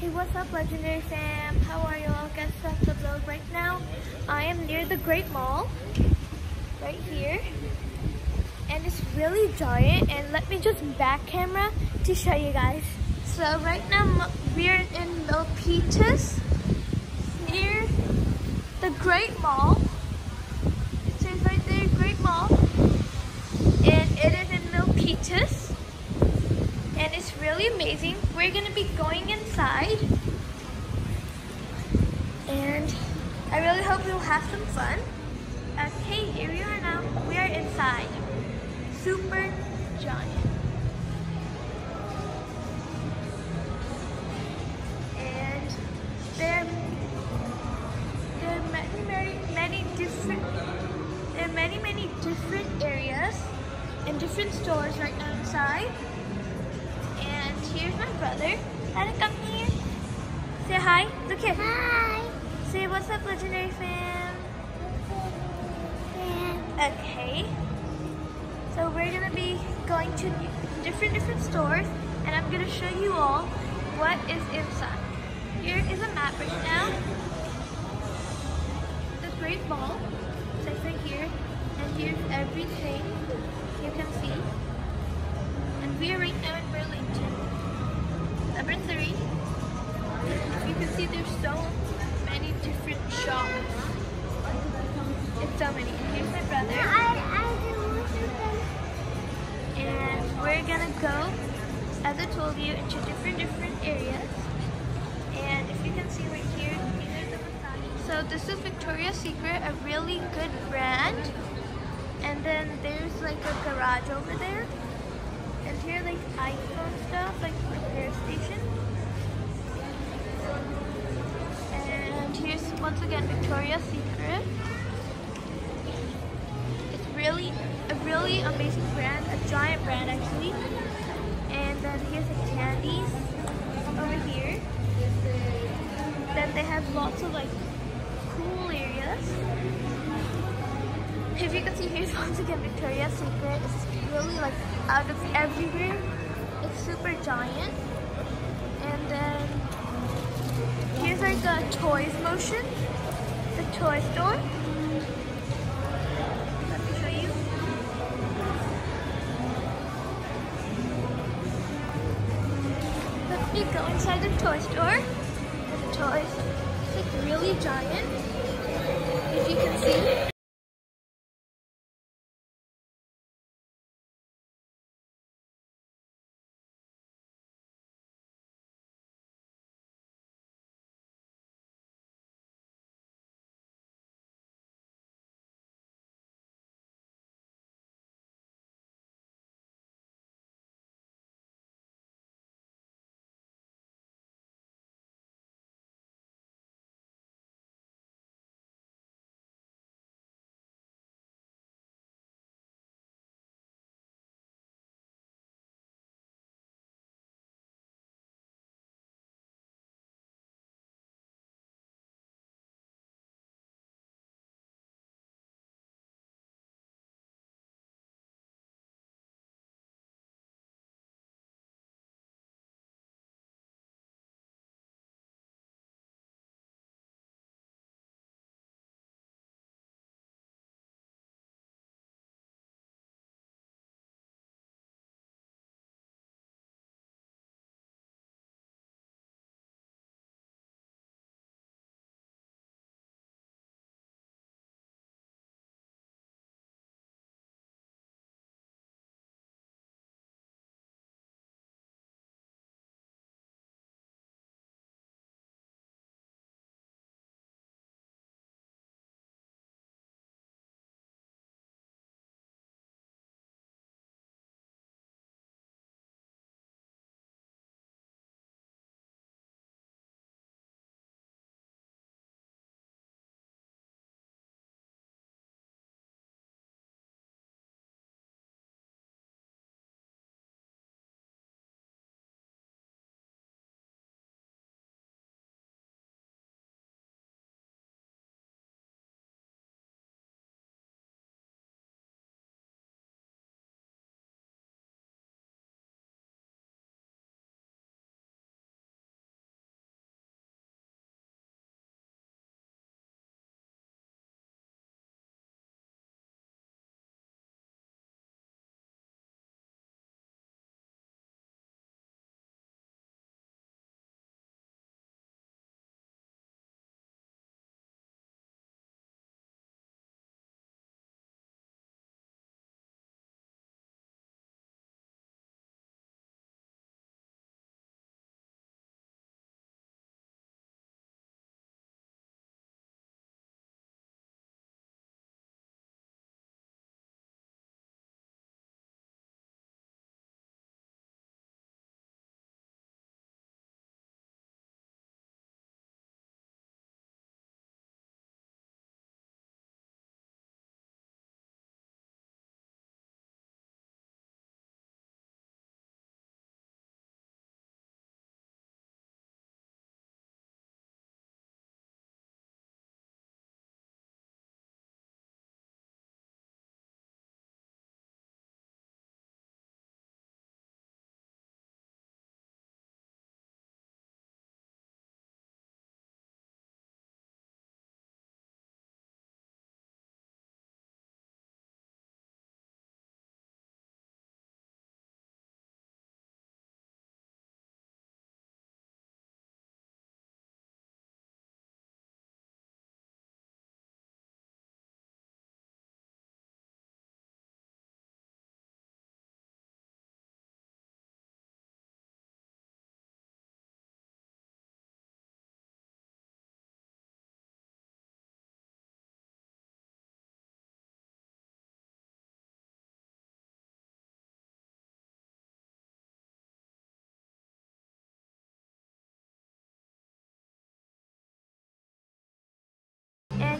Hey, what's up, Legendary fam? How are y'all? Guess that's the vlog right now. I am near the Great Mall, right here. And it's really giant. And let me just back camera to show you guys. So right now we're in Milpitas, near the Great Mall. It says right there, Great Mall. And it is in Milpitas and it's really amazing. We're gonna be going inside and I really hope we'll have some fun. Okay, here we are now. We are inside. Show you all what is inside. Here is a map right now. The Great Mall. It's right here, and here's everything you can see. And we are right now in Burlington number three. You can see there's so many different shops. It's so many. Here's my brother. And we're gonna go, into different different areas. And if you can see right here, So this is Victoria's Secret, a really good brand. And then there's like a garage over there. And here like iPhone stuff, like repair station. And here's once again Victoria's Secret. It's really a really amazing brand, a giant brand actually. Here's the candies over here. Then they have lots of like cool areas. If you can see, here's once again Victoria's Secret. It's really like out of everywhere. It's super giant. And then here's like a toys motion, the toy store. Go inside the toy store. The toys, it's like really giant. If you can see.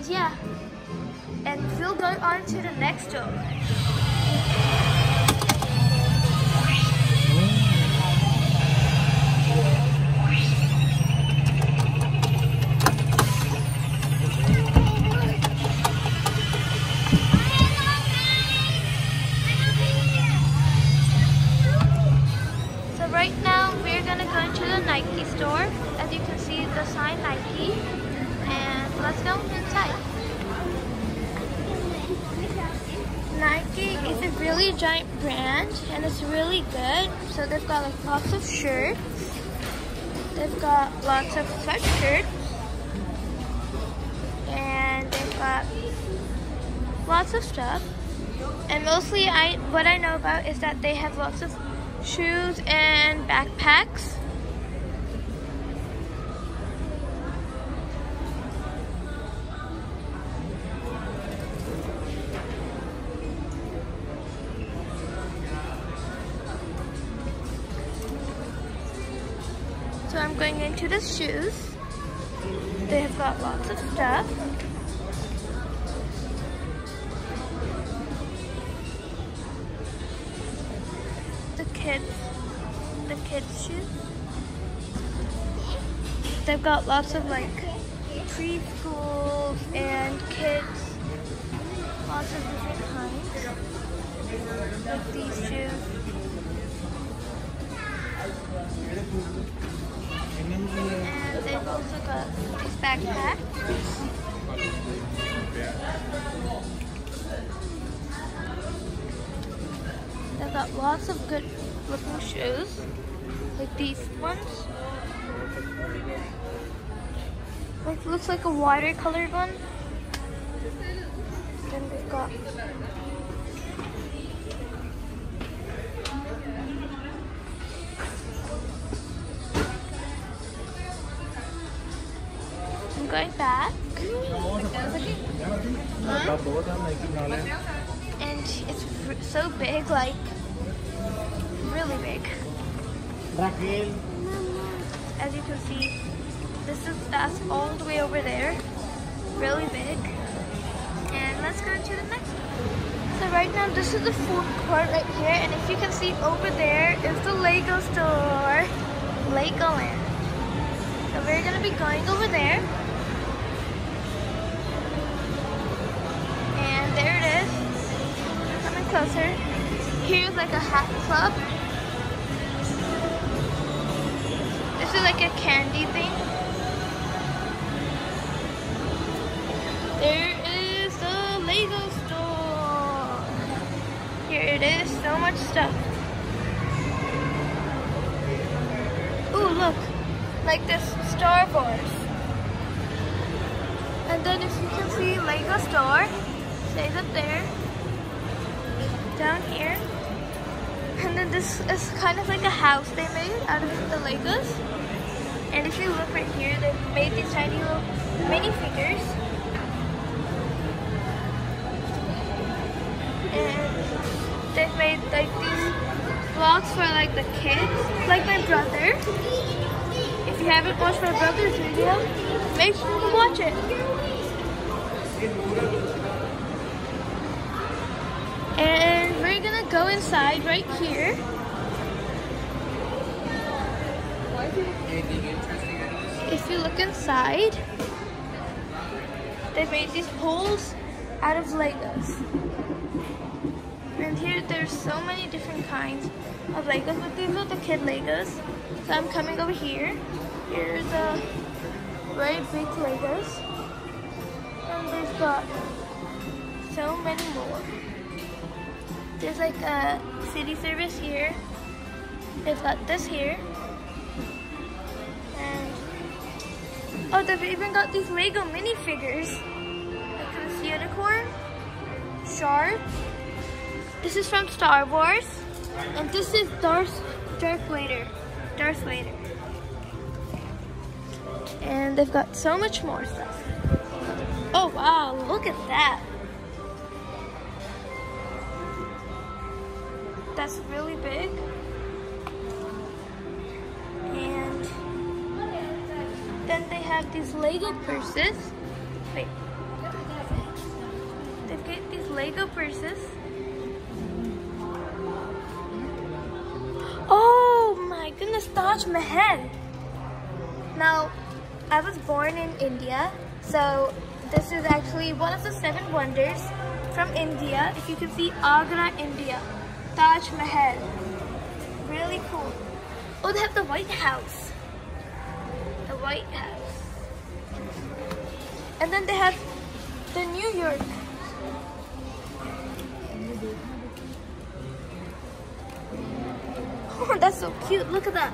Yeah, and we'll go on to the next door. So they've got like lots of shirts. They've got lots of sweatshirts. And they've got lots of stuff. And mostly I what I know about is that they have lots of shoes and backpacks. Shoes. They have got lots of stuff. The kids, the kids shoes. They've got lots of like preschools and kids, lots of different kinds. Like these shoes. And they've also got these backpacks. They've got lots of good looking shoes, like these ones. Like looks like a watercolored one. Then they've got going back. And it's so big, like really big. As you can see, this is that's all the way over there. Really big. And let's go to the next one. So right now this is the food court right here and if you can see over there is the Lego store. Legoland. So we're gonna be going over there. Closer. Here's like a hat club. This is like a candy thing. There is the Lego store. Here it is, so much stuff. Ooh, look, like this Star Wars. And then if you can see Lego store, stays up there, down here. And then this is kind of like a house they made out of the Legos. And if you look right here, they've made these tiny little minifigures. And they've made like these vlogs for like the kids, like my brother. If you haven't watched my brother's video, make sure to watch it. And inside right here. If you look inside, they made these poles out of Legos. And here there's so many different kinds of Legos, but these are the kid Legos. So I'm coming over here. Here's the very big Legos. And they've got so many more. There's like a city service here. They've got this here. And oh, they've even got these Lego minifigures. Like this unicorn, shark. This is from Star Wars, and this is Darth Darth Vader. Darth Vader. And they've got so much more stuff. Oh wow, look at that. That's really big. And then they have these Lego purses. Wait. They get these Lego purses. Oh my goodness, Taj Mahal. Now, I was born in India, so this is actually one of the seven wonders from India. If you can see Agra, India, Taj Mahal. Really cool. Oh, they have the White House. The White House. And then they have the New York. Oh, that's so cute. Look at that.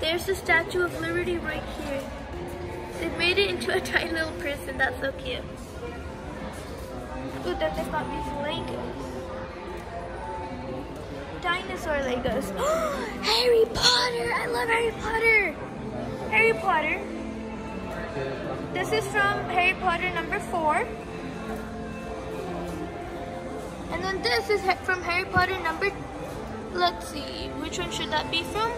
There's the Statue of Liberty right here. They made it into a tiny little prison. That's so cute. Ooh, then they've got these Legos. Dinosaur Legos. Harry Potter! I love Harry Potter! Harry Potter. This is from Harry Potter number four. And then this is from Harry Potter number, let's see, which one should that be from?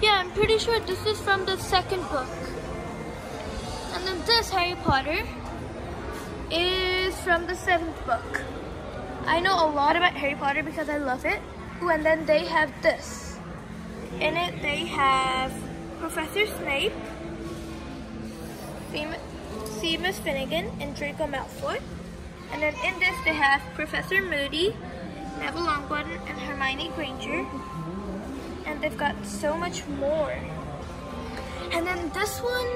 Yeah, I'm pretty sure this is from the second book. And then this Harry Potter is from the seventh book. I know a lot about Harry Potter because I love it. Ooh, and then they have this. In it, they have Professor Snape, Seamus Finnigan, and Draco Malfoy. And then in this, they have Professor Moody, Neville Longbottom, and Hermione Granger. And they've got so much more. And then this one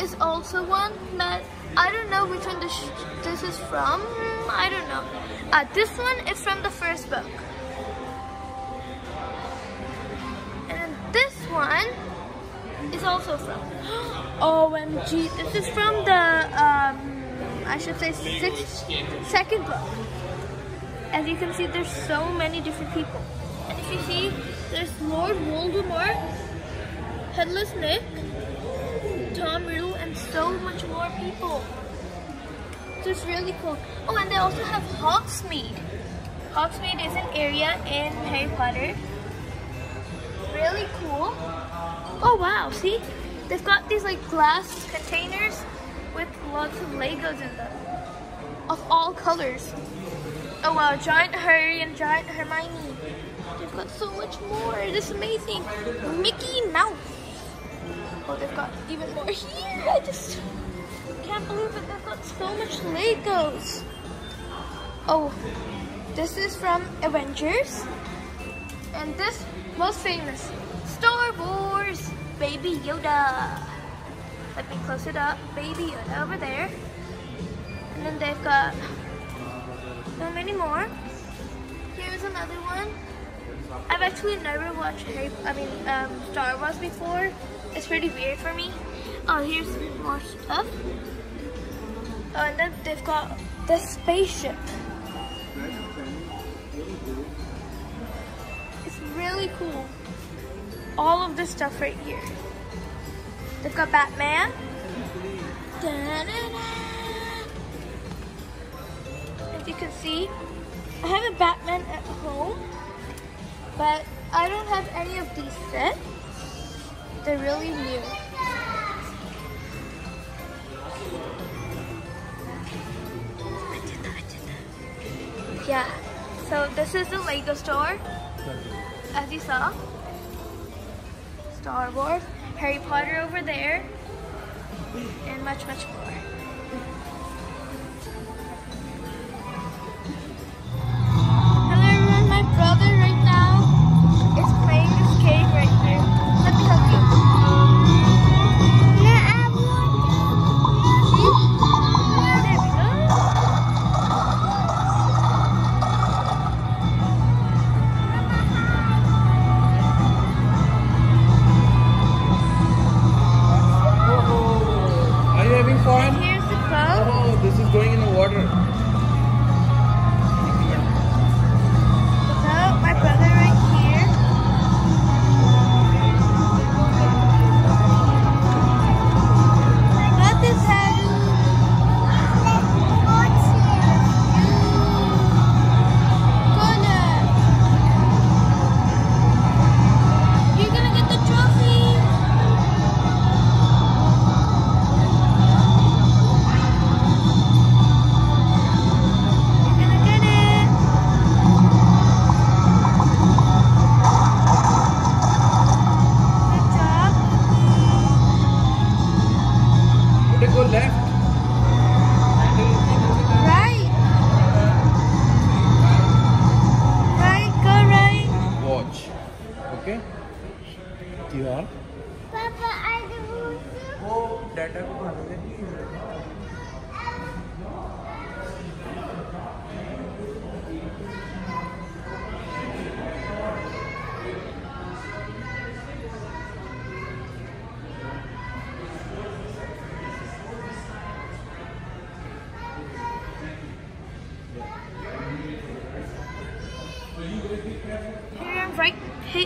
is also one that I don't know which one this, this is from. I don't know. Uh, this one is from the first book. And this one is also from. OMG, this is from the, um, I should say sixth, second book. As you can see, there's so many different people. And if you see, there's Lord Voldemort, Headless Nick, Tom Riddle, and so much more people. So it's really cool. Oh, and they also have Hogsmeade. Hogsmeade is an area in Harry Potter. Really cool. Oh wow, see? They've got these like glass containers with lots of Legos in them. Of all colors. Oh wow, Giant Harry and Giant Hermione. They've got so much more. This is amazing. Mickey Mouse. Oh, they've got even more here. I just can't believe it. They've got so much Legos. Oh, this is from Avengers. And this, most famous, Star Wars Baby Yoda. Let me close it up. Baby Yoda over there. And then they've got so many more. Here's another one. I've actually never watched Harry, I mean, um, Star Wars before. It's pretty weird for me. Oh, here's more stuff. Oh, and then they've got the spaceship. It's really cool. All of this stuff right here. They've got Batman. Da -da -da. As you can see, I have a Batman at home, but I don't have any of these sets. They're really new. This is the Lego store, as you saw. Star Wars, Harry Potter over there, and much, much more.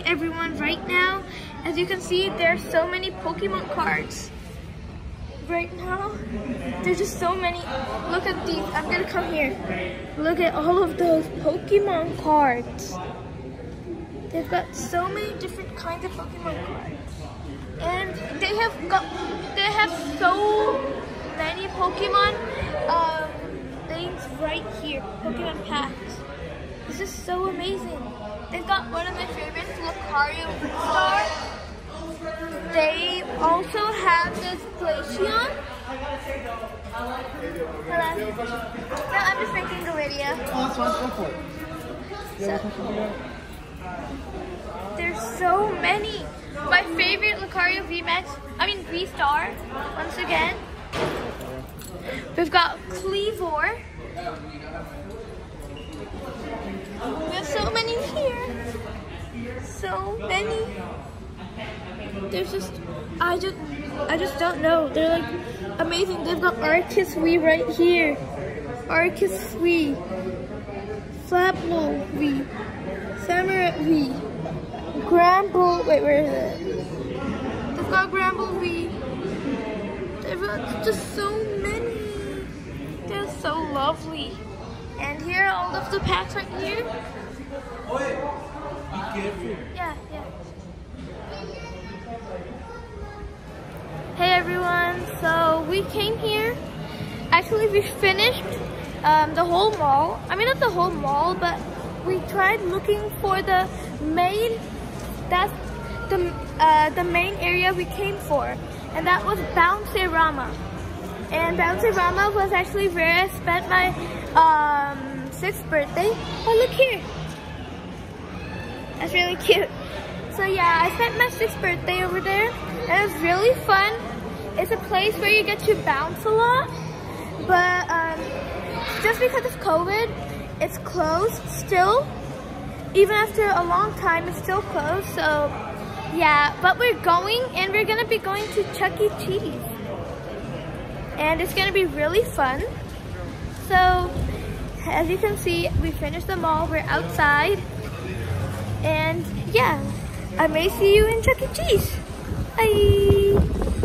Everyone, right now, as you can see, there are so many Pokemon cards. Right now, there's just so many. Look at these, I'm gonna come here. Look at all of those Pokemon cards. They've got so many different kinds of Pokemon cards. And they have got, they have so many Pokemon um, things right here, Pokemon packs. This is so amazing. They've got one of my favorites, Lucario Star. They also have this Glaceon. Hello. No, I'm just making a video. So- There's so many. My favorite Lucario VMAX, I mean V-Star, once again. We've got Kleavor. We have so many here. So many. There's just, I just, I just don't know. They're like amazing. They've got Arceus V right here. Arceus V. Flapple V. Samurai V. Gramble, wait, where is it? They've got Gramble V. They've got just so many. They're so lovely. And here all of the packs right here. Be careful. Yeah, yeah. Hey everyone, so we came here. Actually, we finished um, the whole mall. I mean, not the whole mall, but we tried looking for the main. That's the uh, the main area we came for, and that was Bouncerama. And Bouncerama was actually where I spent my um, sixth birthday. Oh, look here. That's really cute. So yeah, I spent my sixth birthday over there, and it was really fun. It's a place where you get to bounce a lot, but um, just because of COVID, it's closed still. Even after a long time, it's still closed. So yeah, but we're going, and we're gonna be going to Chuck E. Cheese, and it's gonna be really fun. So as you can see, we finished the mall. We're outside. And yeah, I may see you in Chuck E. Cheese. Bye.